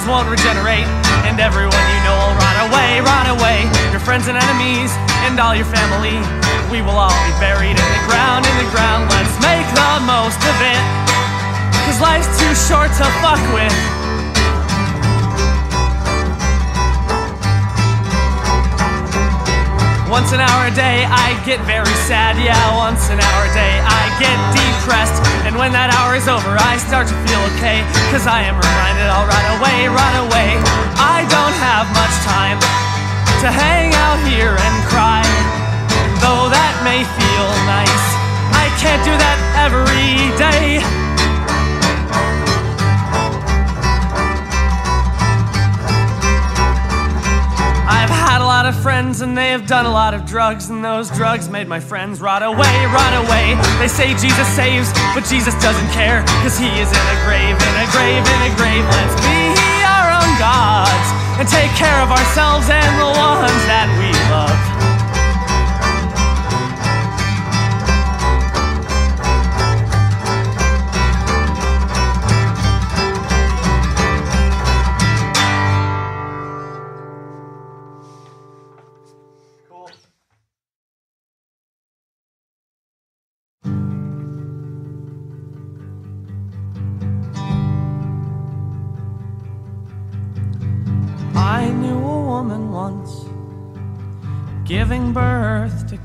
cells won't regenerate, and everyone you know will run away, run away. Your friends and enemies, and all your family. We will all be buried in the ground, in the ground. Let's make the most of it. Cause life's too short to fuck with. Once an hour a day, I get very sad. Yeah, once an hour a day, I get depressed. And when that hour is over, I start to feel okay. Cause I am reminded I'll run away, run away. I don't have much time to hang out here and cry. Though that may feel nice, I can't do that every day. I've had a lot of friends and they have done a lot of drugs, and those drugs made my friends rot away, rot away. They say Jesus saves, but Jesus doesn't care, cause he is in a grave, in a grave, in a grave. Let's be our own gods and take care of ourselves and the ones that we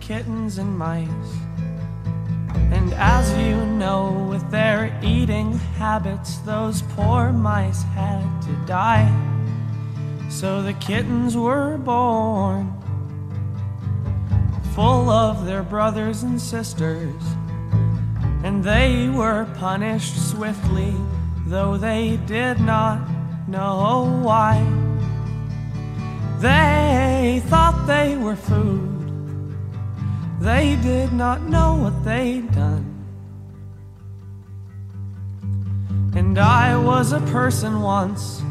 kittens and mice. And as you know, with their eating habits, those poor mice had to die. So the kittens were born, full of their brothers and sisters. And they were punished swiftly, though they did not know why. They thought they were food. They did not know what they'd done. And I was a person once,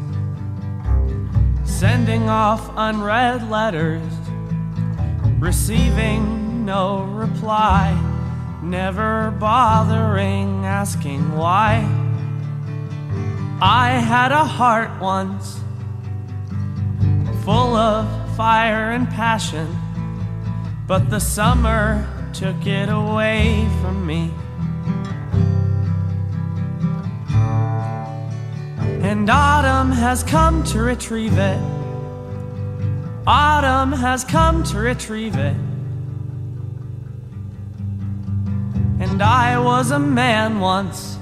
sending off unread letters, receiving no reply, never bothering asking why. I had a heart once full of fire and passion, but the summer took it away from me. And autumn has come to retrieve it. Autumn has come to retrieve it. And I was a man once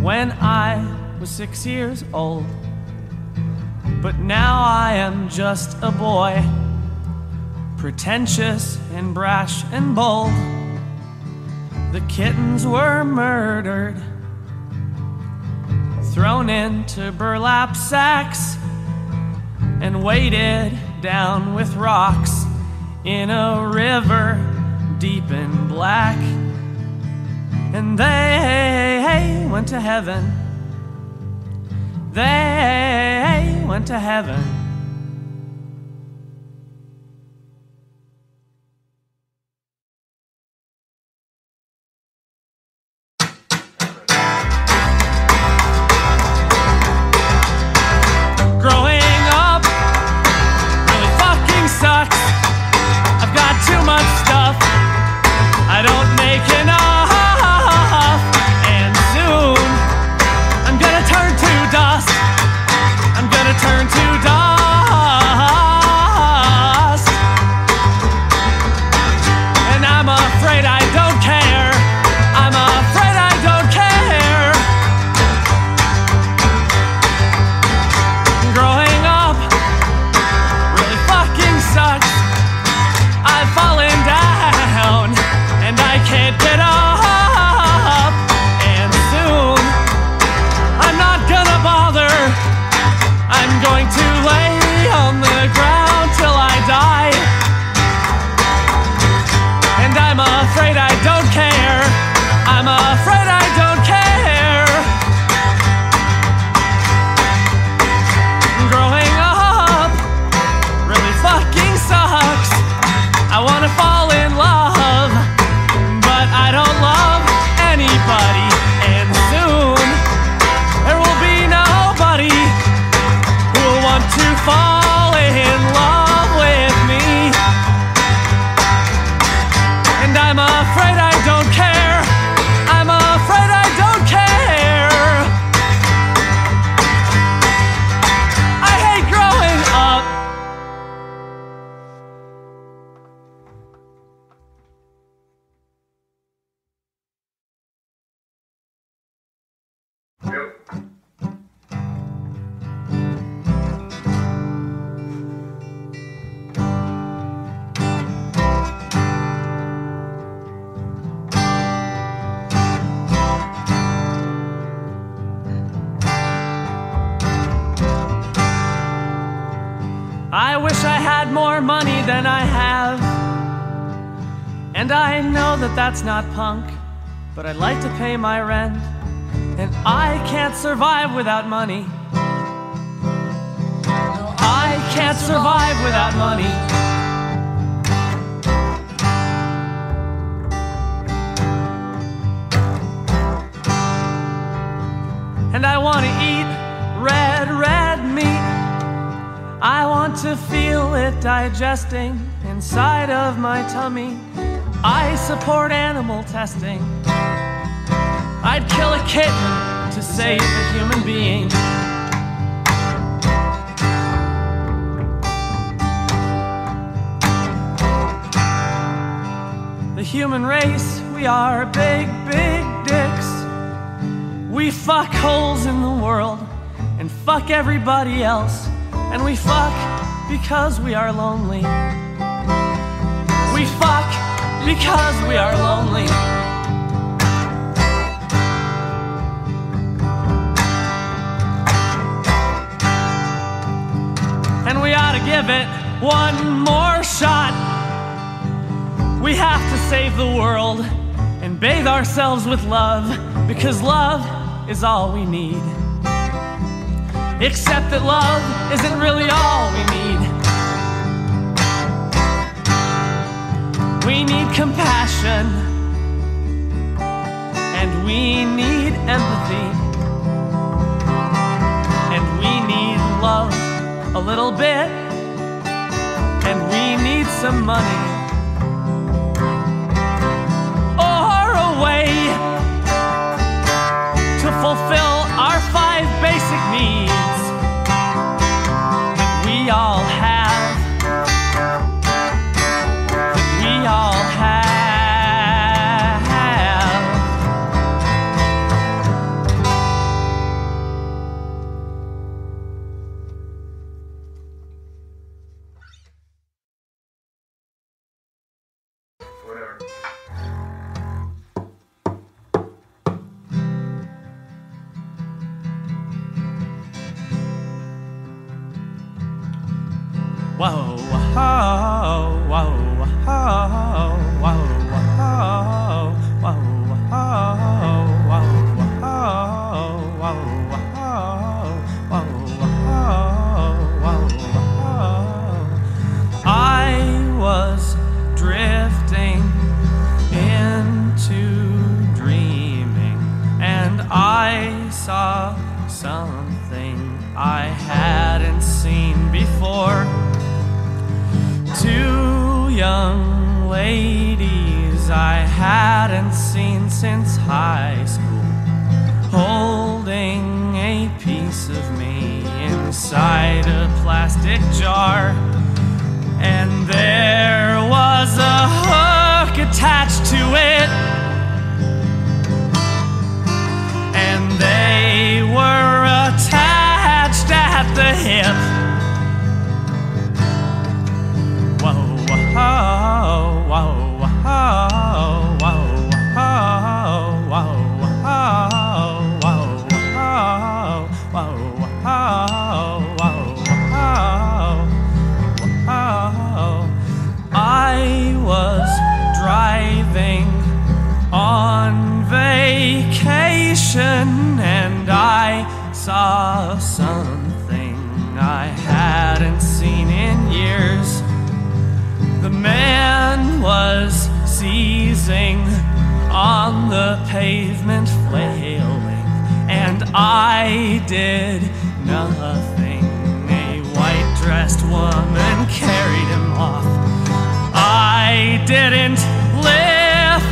when I was six years old. But now I am just a boy, pretentious and brash and bold. The kittens were murdered, thrown into burlap sacks, and weighted down with rocks in a river deep and black. And they went to heaven. They went to heaven. More money than I have. And I know that that's not punk, but I'd like to pay my rent. And I can't survive without money. No, I can't survive without money. And I want to eat red. I want to feel it digesting inside of my tummy. I support animal testing. I'd kill a kitten to save a human being. The human race, we are big, big dicks. We fuck holes in the world and fuck everybody else. And we fuck because we are lonely. We fuck because we are lonely. And we ought to give it one more shot. We have to save the world and bathe ourselves with love because love is all we need. Except that love isn't really all we need. We need compassion. And we need empathy. And we need love a little bit. And we need some money. Or a way to fulfill basic needs driving on vacation and I saw something I hadn't seen in years. The man was seizing on the pavement, flailing, and I did nothing. A white dressed woman carried him off. I didn't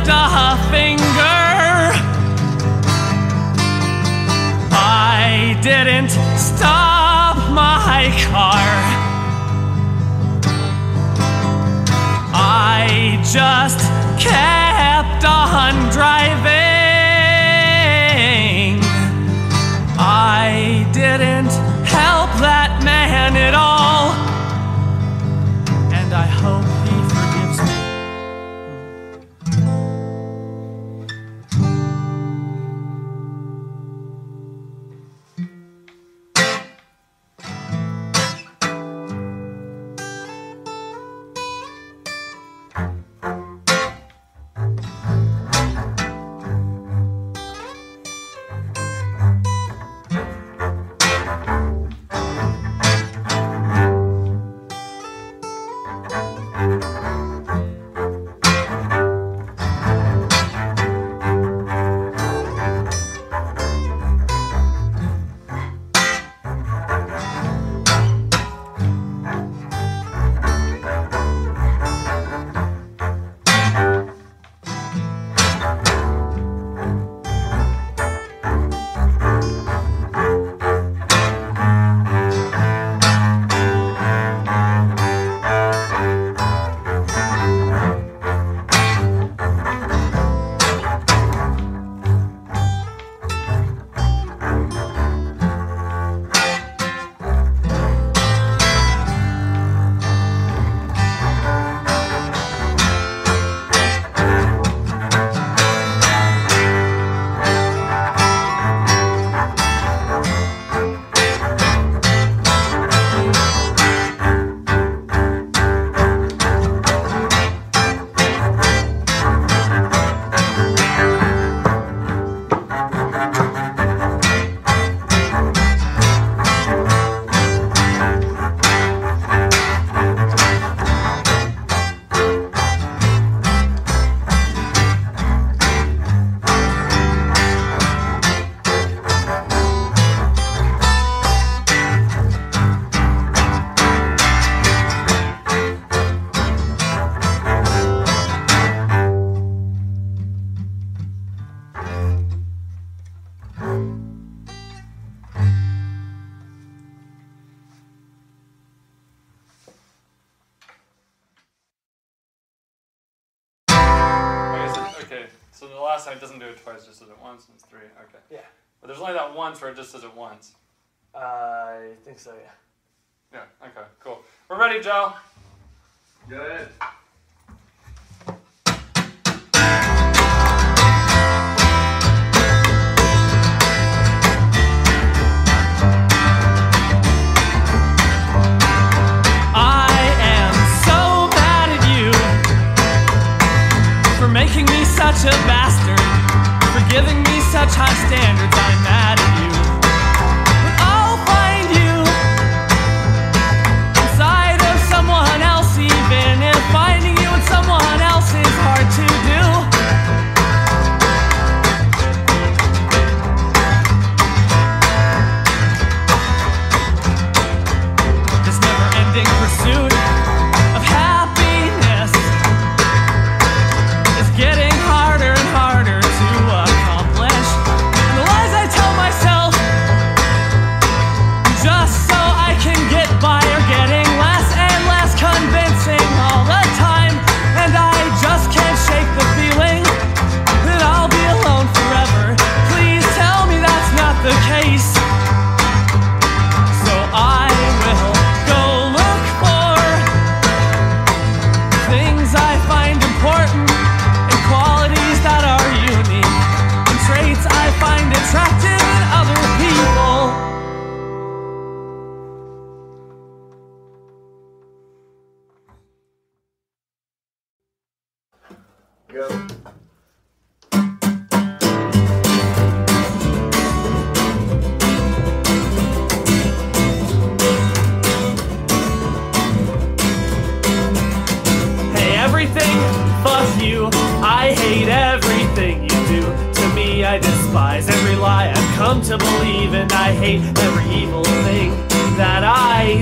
a finger. I didn't stop my car. I just kept on driving. Time it doesn't do it twice, just does it once, and it's three. Okay. Yeah. But there's only that once where it just does it once. I think so, yeah. Yeah. Okay. Cool. We're ready, Joe. Good. Such a bastard, for giving me such high standards. I'm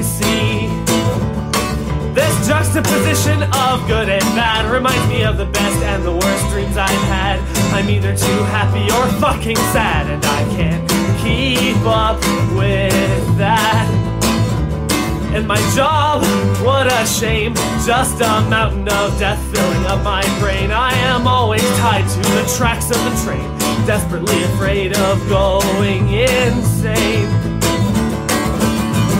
See. This juxtaposition of good and bad reminds me of the best and the worst dreams I've had. I'm either too happy or fucking sad, and I can't keep up with that. And my job, what a shame. Just a mountain of death filling up my brain. I am always tied to the tracks of the train, desperately afraid of going insane.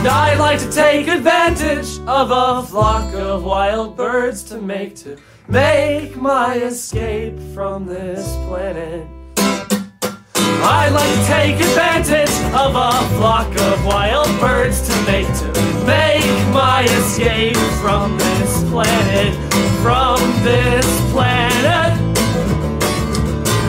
I'd like to take advantage of a flock of wild birds to make to make my escape from this planet. I'd like to take advantage of a flock of wild birds to make to make my escape from this planet, from this planet.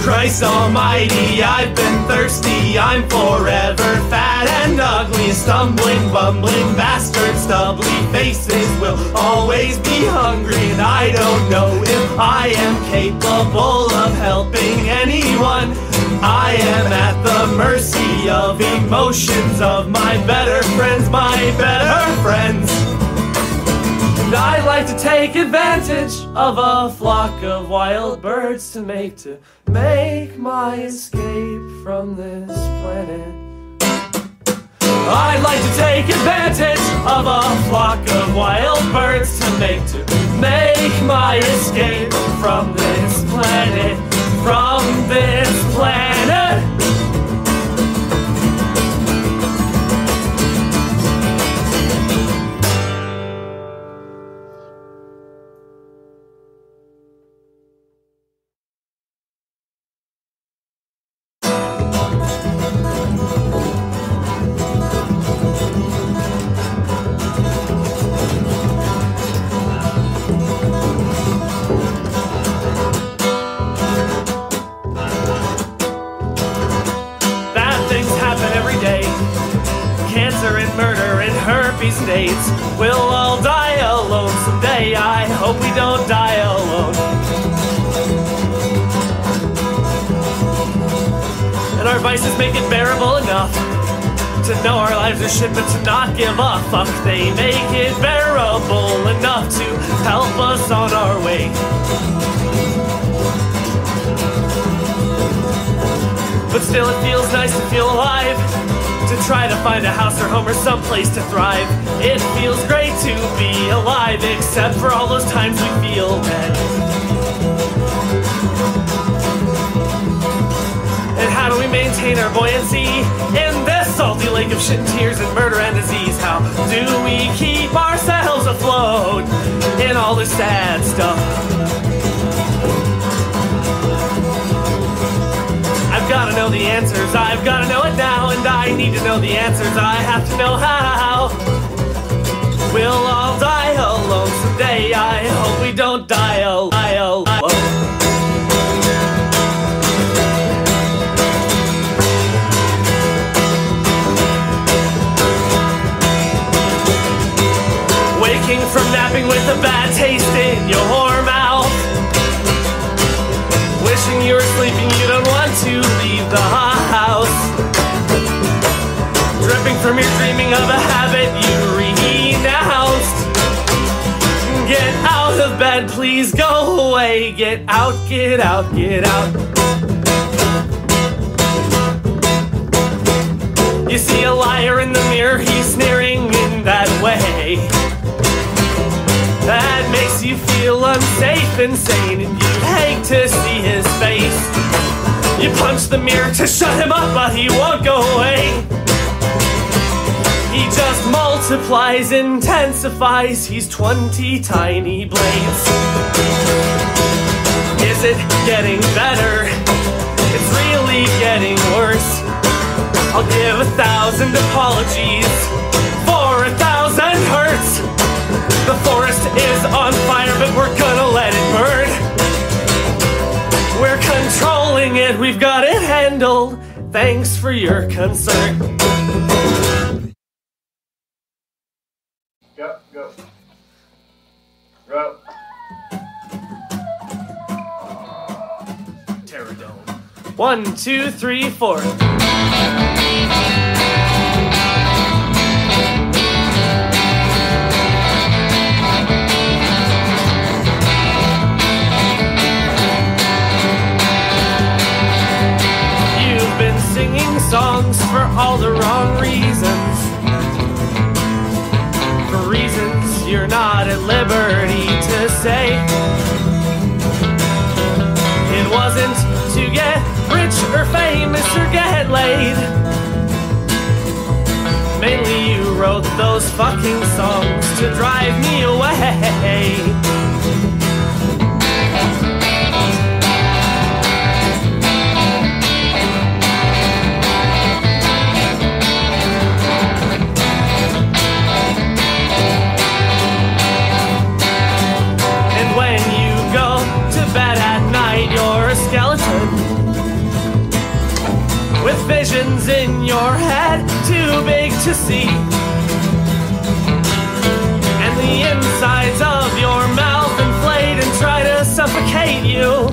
Christ almighty, I've been thirsty, I'm forever fat and ugly, stumbling, bumbling bastards, stubbly faces will always be hungry, and I don't know if I am capable of helping anyone. I am at the mercy of emotions of my better friends, my better friends. And I'd like to take advantage of a flock of wild birds to make to make my escape from this planet. I'd like to take advantage of a flock of wild birds to make to make my escape from this planet, from this planet. AIDS. We'll all die alone someday. I hope we don't die alone. And our vices make it bearable enough to know our lives are shit, but to not give a fuck. They make it bearable enough to help us on our way. But still, it feels nice to feel alive. To try to find a house or home or someplace to thrive. It feels great to be alive, except for all those times we feel dead. And how do we maintain our buoyancy in this salty lake of shit and tears and murder and disease? How do we keep ourselves afloat in all this sad stuff? Gotta know the answers, I've gotta know it now, and I need to know the answers, I have to know how. We'll all die alone someday, I hope we don't die alone. Waking from napping with a bad taste please go away. Get out, get out, get out. You see a liar in the mirror, he's sneering in that way. That makes you feel unsafe, insane, and you hate to see his face. You punch the mirror to shut him up, but he won't go away. He just multiplies, intensifies, he's 20 tiny blades. Is it getting better? It's really getting worse. I'll give a thousand apologies for a thousand hurts. The forest is on fire, but we're gonna let it burn. We're controlling it, we've got it handled. Thanks for your concern. One, two, three, four. You've been singing songs for all the wrong reasons. For reasons you're not at liberty to say. It wasn't to get or famous or get laid. Mainly you wrote those fucking songs to drive me away. Visions in your head too big to see. And the insides of your mouth inflate and try to suffocate you.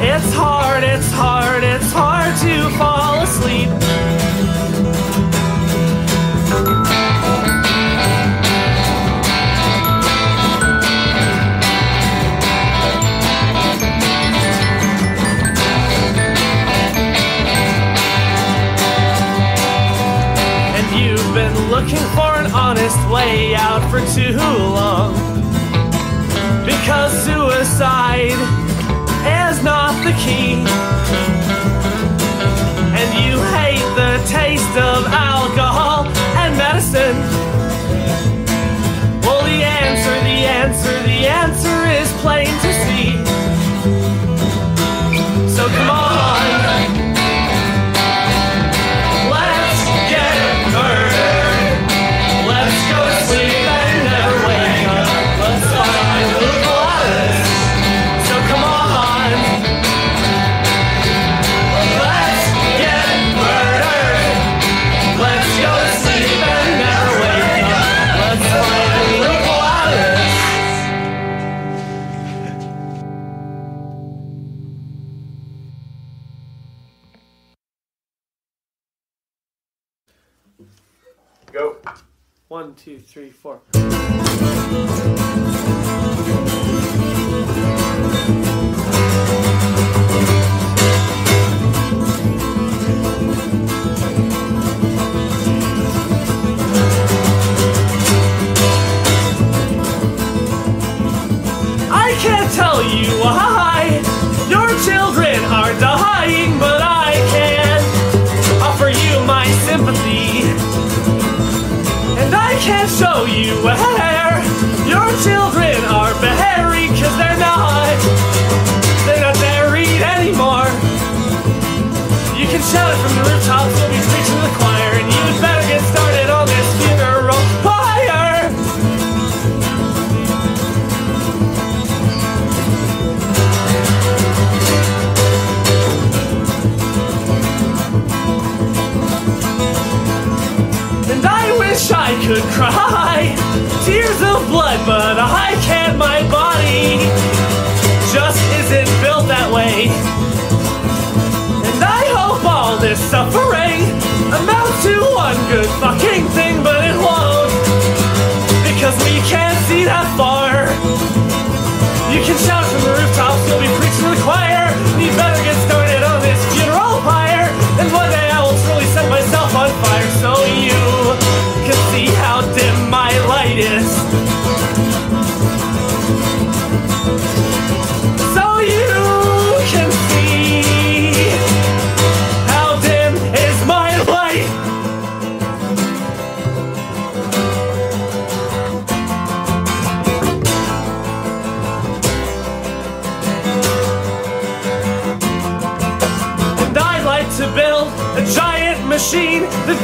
It's hard, it's hard, it's hard to fall asleep. Been looking for an honest way out for too long. Because suicide is not the key. And you hate the taste of alcohol and medicine. Well, the answer, the answer, the answer is plain three, four.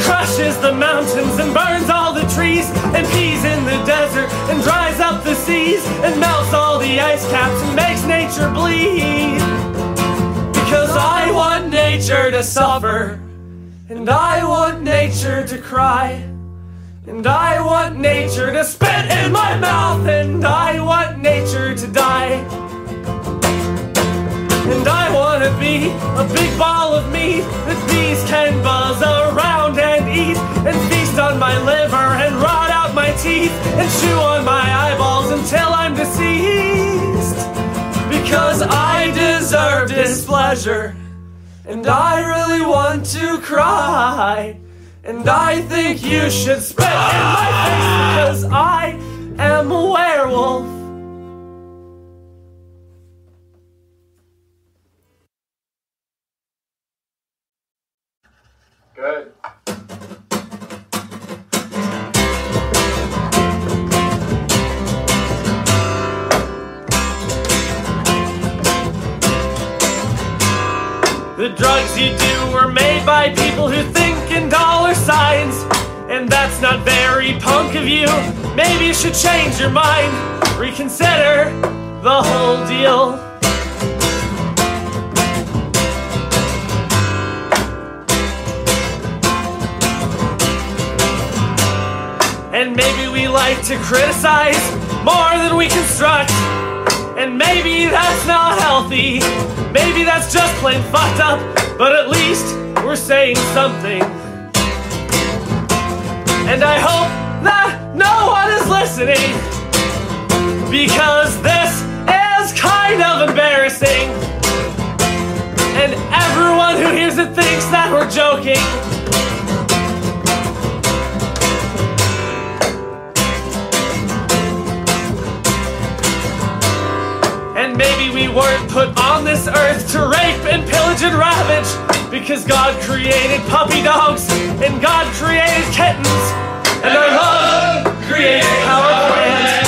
Crushes the mountains and burns all the trees and pees in the desert and dries up the seas and melts all the ice caps and makes nature bleed. Because I want nature to suffer and I want nature to cry. And I want nature to spit in my mouth and I want nature to die. And I wanna be a big ball of meat that bees can buzz around and feast on my liver and rot out my teeth and chew on my eyeballs until I'm deceased. Because I deserve displeasure and I really want to cry. And I think you should spit in my face because I am a werewolf. Good. The drugs you do were made by people who think in dollar signs. And that's not very punk of you. Maybe you should change your mind, reconsider the whole deal. And maybe we like to criticize more than we construct. And maybe that's not healthy. Maybe that's just plain fucked up. But at least we're saying something. And I hope that no one is listening. Because this is kind of embarrassing. And everyone who hears it thinks that we're joking. Weren't put on this earth to rape and pillage and ravage. Because God created puppy dogs and God created kittens and our love created power plant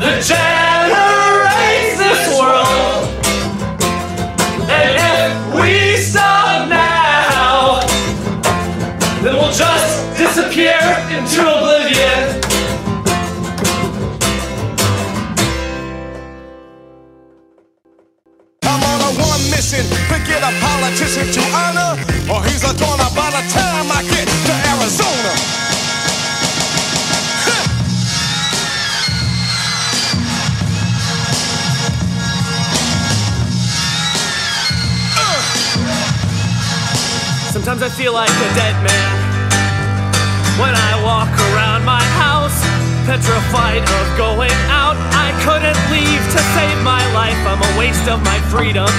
that generates by the time I get to Arizona. Sometimes I feel like a dead man when I walk around my house, petrified of going out. I couldn't leave to save my life. I'm a waste of my freedom.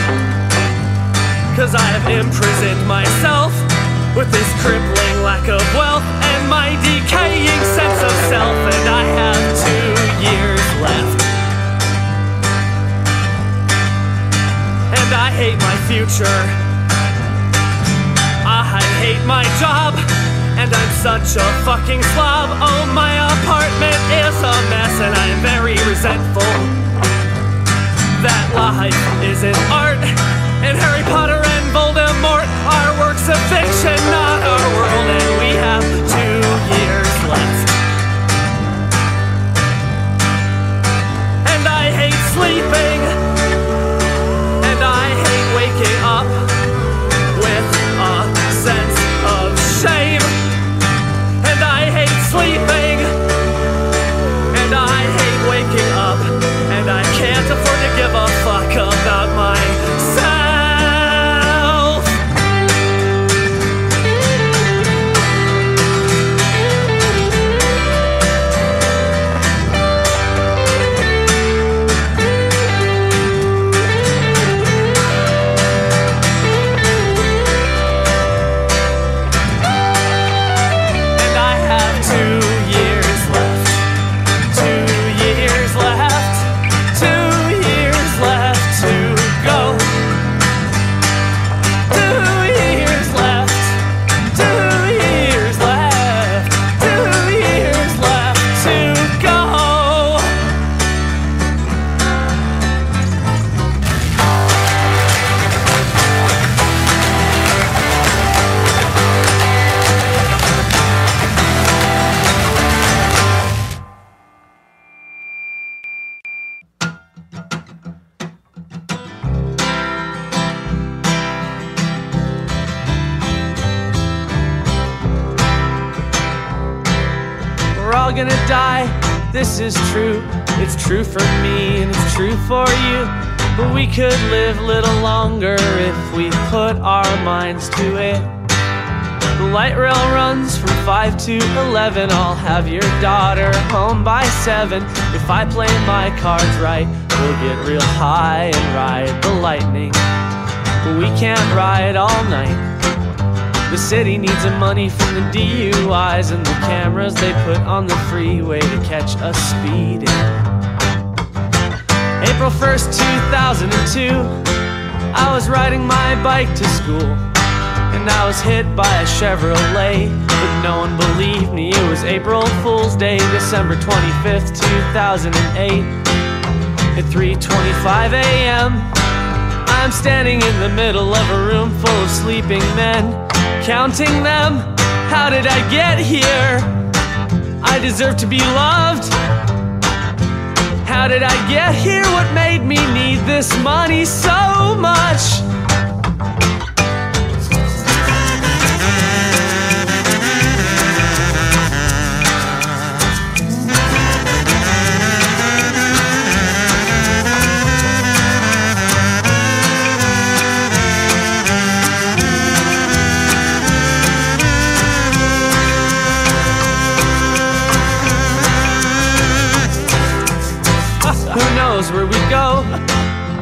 Cause I have imprisoned myself with this crippling lack of wealth and my decaying sense of self. And I have two years left. And I hate my future. I hate my job, and I'm such a fucking slob. Oh, my apartment is a mess, and I am very resentful that life isn't art. And Harry Potter and Voldemort are works 11. I'll have your daughter home by 7. If I play my cards right, we'll get real high and ride the lightning. But we can't ride all night. The city needs the money from the DUIs and the cameras they put on the freeway to catch us speeding. April 1st, 2002, I was riding my bike to school and I was hit by a Chevrolet. No one believed me, it was April Fool's Day, December 25th, 2008. At 3:25 a.m. I'm standing in the middle of a room full of sleeping men, counting them. How did I get here? I deserve to be loved. How did I get here? What made me need this money so much?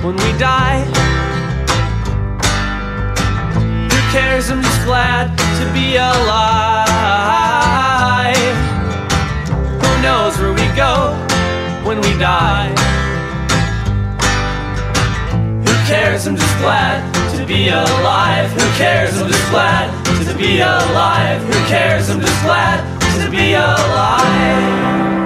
When we die? Who cares? I'm just glad to be alive. Who knows where we go when we die? Who cares? I'm just glad to be alive. Who cares? I'm just glad to be alive. Who cares? I'm just glad to be alive.